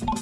you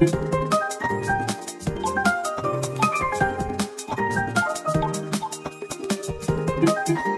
Thank you.